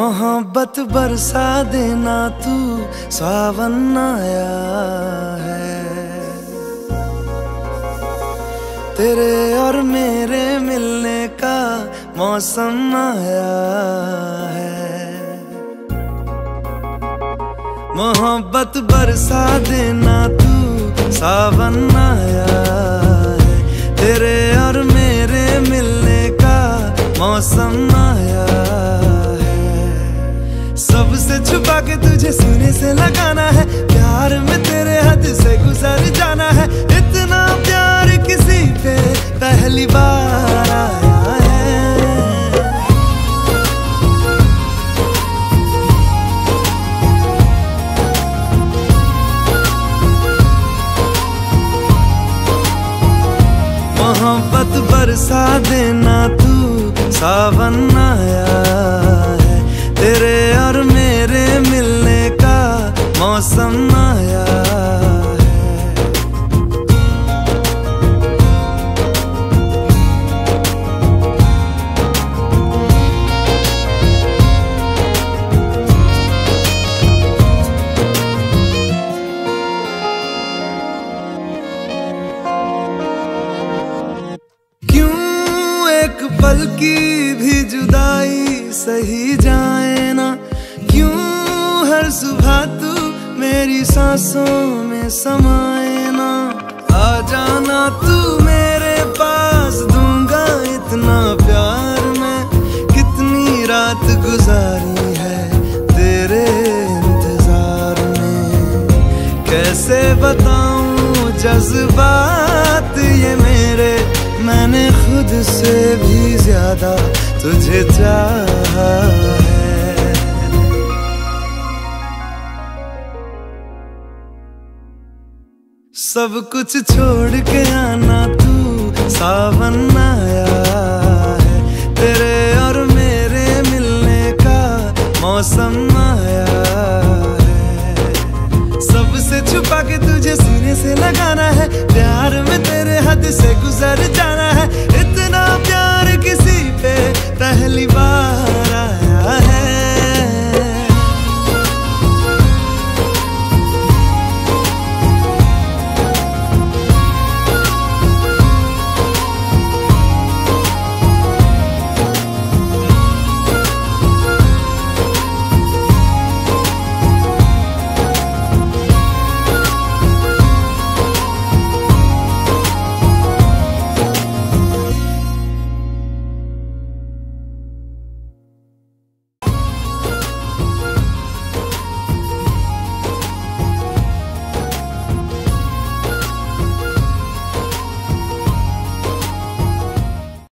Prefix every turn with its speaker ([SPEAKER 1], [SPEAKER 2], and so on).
[SPEAKER 1] मोहब्बत बरसा देना तू सावन आया है। तेरे और मेरे मिलने का मौसम आया है। मोहब्बत बरसा देना तू सावन आया है। तेरे और मेरे मिलने का मौसम आया सबसे छुपा के तुझे सीने से लगाना है। प्यार में तेरे हद से गुजर जाना है। इतना प्यार किसी पे पहली बार आया है। मोहब्बत बरसा मौसम आया एक पल की भी जुदाई सही जाए ना? क्यों हर सुबह तू मेरी सांसों में समाए ना। आ जाना तू मेरे पास, दूँगा इतना प्यार मैं। कितनी रात गुजारी है तेरे इंतज़ार में। कैसे बताऊँ जज्बात ये मेरे? मैंने खुद से भी ज़्यादा तुझे चाहा। सब कुछ छोड़ के आना तू, सावन आया है। तेरे और मेरे मिलने का मौसम आया है। सबसे छुपा के तुझे सीने से लगाना है, प्यार में तेरे हद से गुजर जाना है। इतना प्यार किसी पे पहली बार